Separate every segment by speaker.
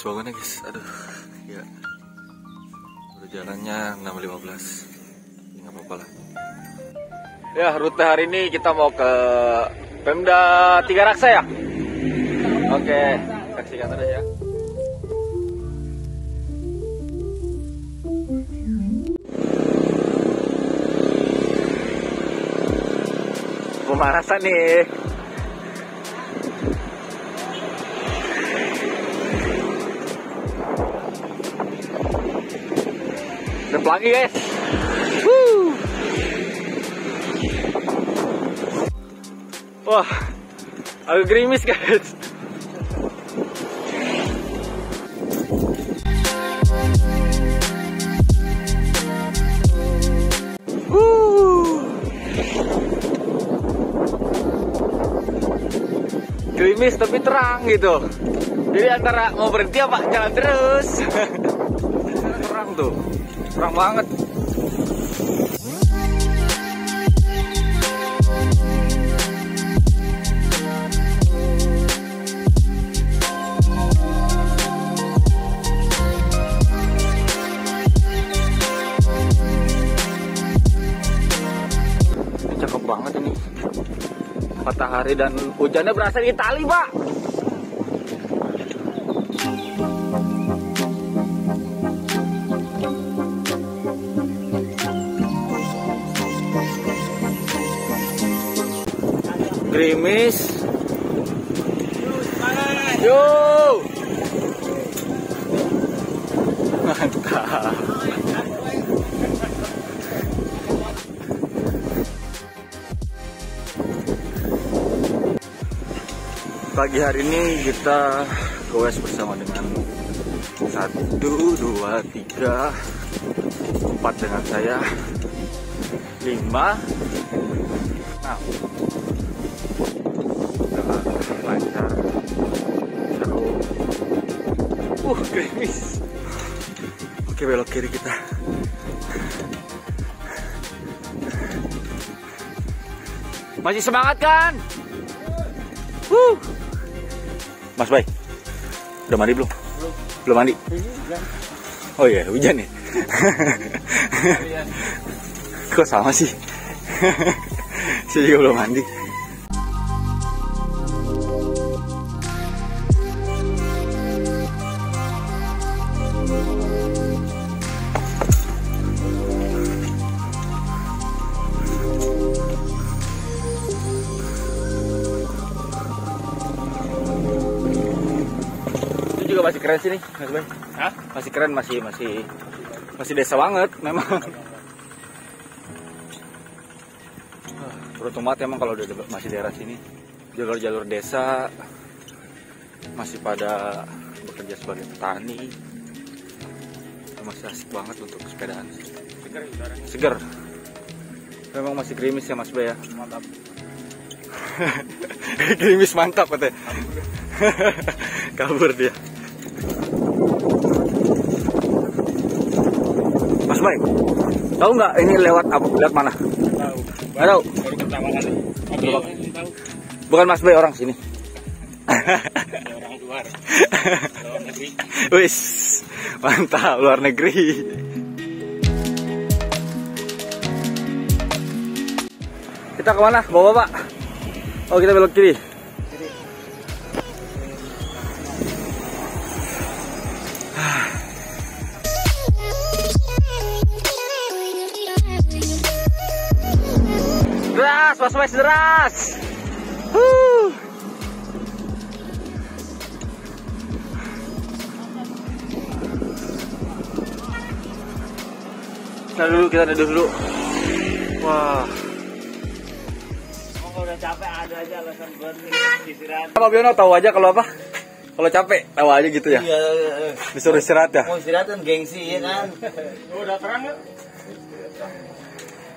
Speaker 1: guys bangunnya guys. Aduh ya udah jalannya 6.15 nggak apa-apa lah. Ya rute hari ini kita mau ke Pemda Tiga Raksa ya? Oke saksikan aja ya. Pemanasan nih Pelangi guys. Woo. Wah, agak gerimis guys. Gerimis tapi terang gitu. Jadi antara mau berhenti apa jalan terus. terang tuh terang banget. Cakep banget ini. Matahari dan hujannya berasal di Itali pak gerimis yo. Mantap. Pagi hari ini kita goes bersama dengan satu dua tiga empat dengan saya lima. Enam oke belok kiri kita. Masih semangat kan? Uh Mas Bay udah mandi belum? Belum belum mandi? Oh iya hujan nih kok sama sih? Saya juga belum mandi Bay
Speaker 2: Hah?
Speaker 1: masih keren masih masih masih desa banget memang. Beruntung banget emang kalau udah masih daerah sini. Jalur-jalur desa masih pada bekerja sebagai petani. Masih asik banget untuk sepedaan.
Speaker 2: Segar udaranya.
Speaker 1: seger. Memang masih gerimis ya Mas Bay ya?
Speaker 2: Mantap.
Speaker 1: gerimis mantap katanya. Kabur dia Mas Bay tahu nggak ini lewat apa lewat mana
Speaker 2: Tahu.
Speaker 1: nggak tahu
Speaker 2: Baru pertama kali. Tahu.
Speaker 1: bukan Mas Bay orang sini
Speaker 2: orang luar. Luar negeri.
Speaker 1: wis mantap luar negeri kita ke mana bawa bapak oh kita belok kiri Deras, mas deras. Huh. Kita dulu, kita duduk dulu. Wah,
Speaker 2: Kalau udah capek ada aja alasan buat istirahat.
Speaker 1: Pak Biono tahu aja kalau apa? Kalau capek, tahu aja gitu ya.
Speaker 3: Iya,
Speaker 1: Disuruh istirahat ya.
Speaker 3: mau istirahat kan gengsi ya kan.
Speaker 2: Oh, udah terang nggak?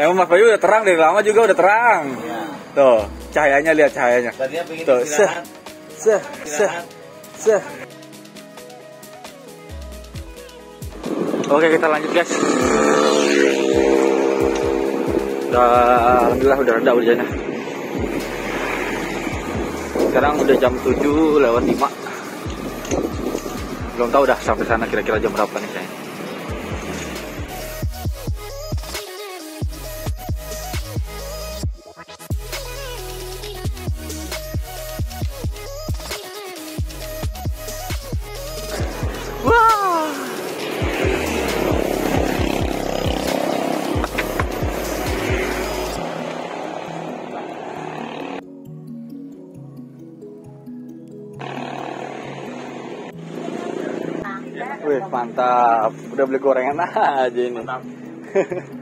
Speaker 1: Emang Mas Bayu udah terang dari lama juga udah terang.
Speaker 3: Iya.
Speaker 1: Tuh, cahayanya lihat cahayanya.
Speaker 3: Tadinya pengen
Speaker 1: Tuh, seh,
Speaker 3: istirahat.
Speaker 1: seh, seh, seh. Oke, kita lanjut guys. Udah, alhamdulillah udah reda hujannya. Sekarang udah jam 7 lewat 5. belum tahu dah sampai sana kira-kira jam berapa nih kayaknya mantap. Udah beli gorengan aja ini.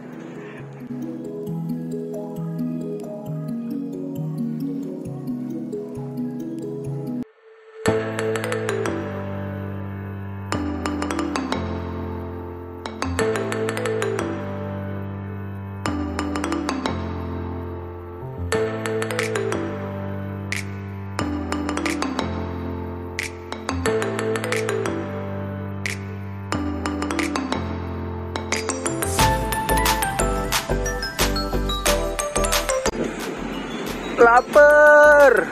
Speaker 1: Laper.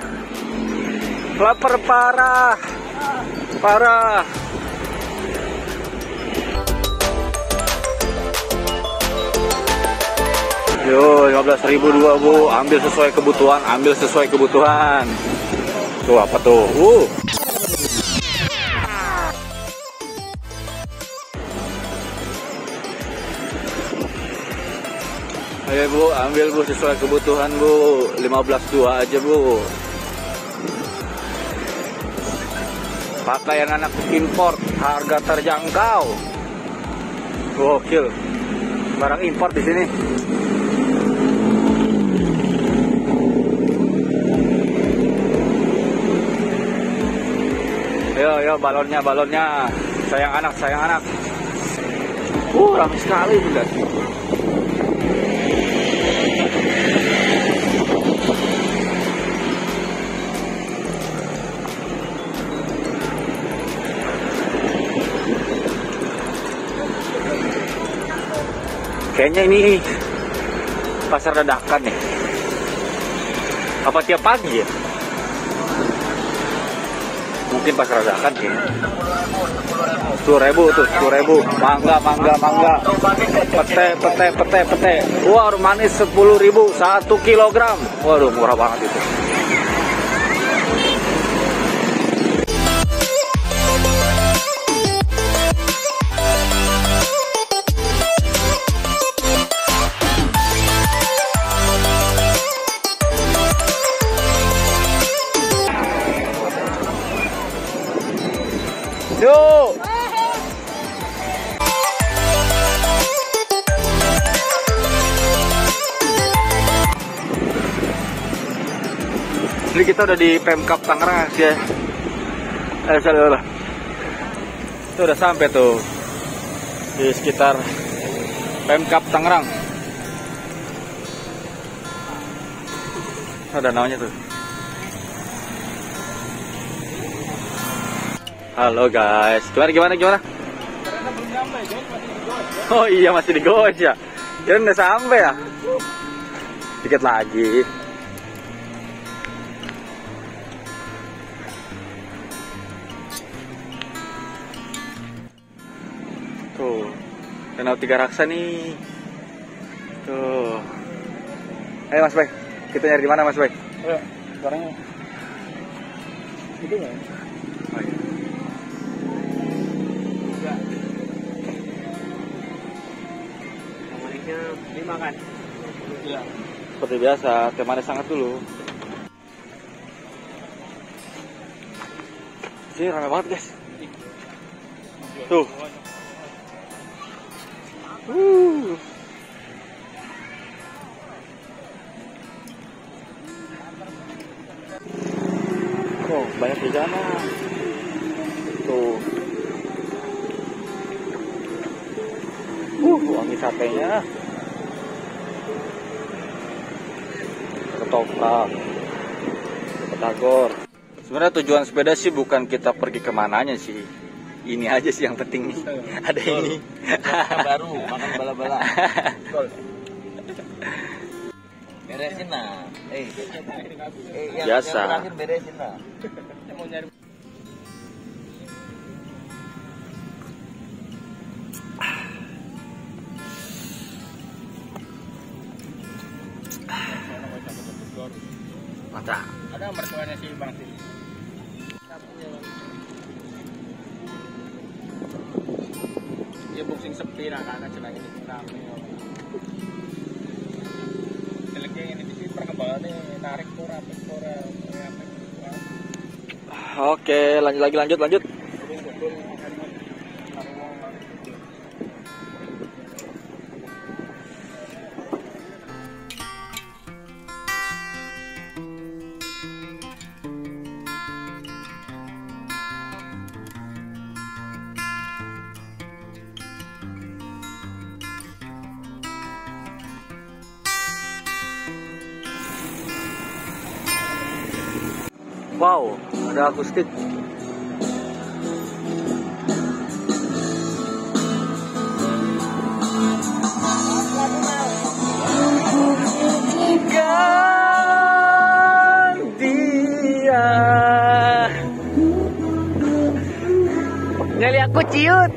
Speaker 1: Laper parah. Parah. Yo, 15 ribu dua bu, ambil sesuai kebutuhan, ambil sesuai kebutuhan. Tuh apa tuh? Uh. Ayo bu, ambil bu sesuai kebutuhan bu. 15 dua aja bu. Pakaian anak import, harga terjangkau. Gokil. Barang import di sini. Yo, yo, balonnya, balonnya. Sayang anak, sayang anak. Uh, ramai sekali juga. Kayaknya ini pasar dadakan nih. Apa tiap pagi ya? Mungkin pasar dadakan kayaknya. Sepuluh ribu tuh, sepuluh ribu. Mangga, mangga, mangga. Pete, pete, pete, pete. Wah, manis sepuluh ribu satu kilogram. Waduh, murah banget itu. Ini kita udah di Pemkap Tangerang ya. Eh, salah. Itu udah sampai tuh di sekitar Pemkap Tangerang. Ada namanya tuh. Halo guys, gimana gimana gimana? Oh iya masih di Goes ya. Kira udah sampai ya? Dikit lagi. Danau Tiga Raksa nih. Tuh. Ayo Mas Bay, kita nyari di mana Mas Bay?
Speaker 2: Ayo, sekarang itu?
Speaker 1: Oh, iya.
Speaker 2: Namanya lima kan? Iya.
Speaker 1: Seperti biasa, teh manis sangat dulu. Sini ramai banget guys. Tuh. Uh. Oh, banyak jajanan. Tuh. Uh, wangi satenya. Ketoprak. Ketagor. Sebenarnya tujuan sepeda sih bukan kita pergi ke mananya sih ini aja sih yang penting nih. Ada Gol. ini.
Speaker 3: Baru makan bala-bala. Beresin lah eh, eh yang,
Speaker 1: biasa.
Speaker 3: yang terakhir beresin lah
Speaker 1: mau nyari Mata.
Speaker 2: Ada mertuanya si Bang Sih. Dia boxing sepi nah karena celah ini rame. Jeleknya ini di sini perkembangannya narik pura pura
Speaker 1: Oke, lanjut lagi lanjut lanjut. Wow, ada akustik. Nyali aku ciut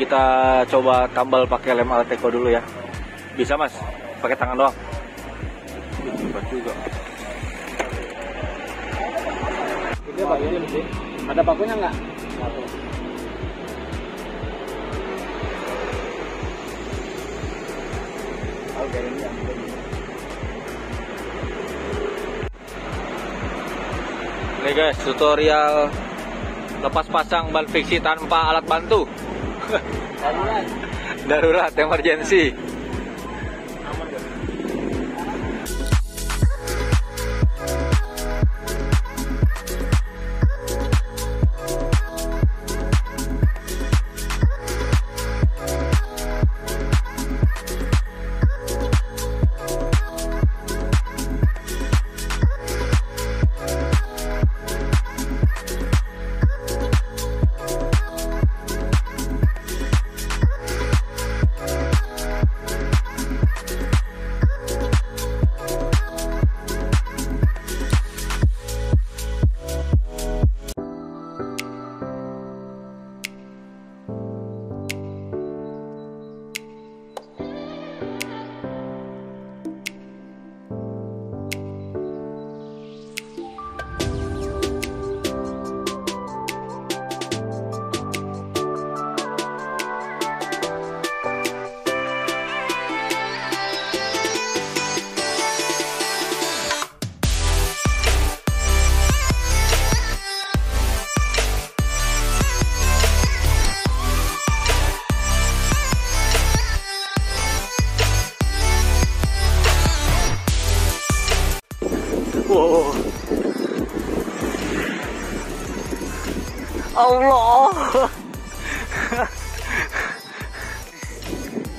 Speaker 1: kita coba tambal pakai lem Alteco dulu ya Bisa mas? Pakai tangan doang Hebat juga
Speaker 2: Itu pakunya sih. Ada pakunya nggak? Oke, ini
Speaker 1: Nih guys, tutorial lepas pasang ban fiksi tanpa alat bantu.
Speaker 2: Darurat.
Speaker 1: Darurat, emergency.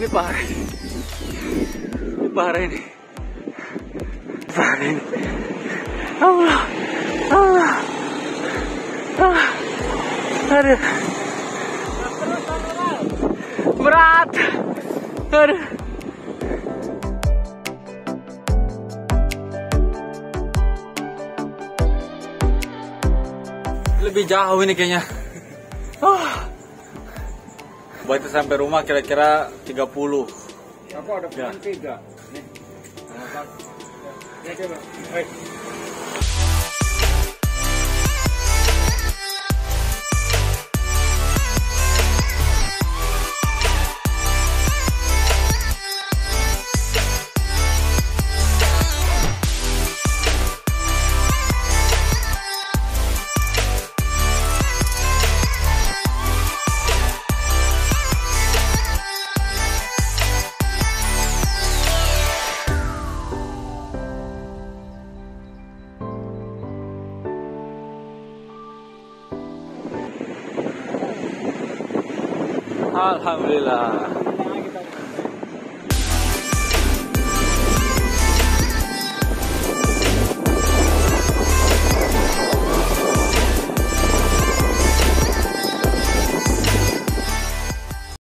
Speaker 1: Ini parah. Ini parah ini. Parah ini. Allah. Allah. Ah. Aduh. Berat. Aduh. Lebih jauh ini kayaknya. Ah. Buat sampai rumah kira-kira 30.
Speaker 2: Aku ada pesan tiga. Nih. 捍卫
Speaker 1: 了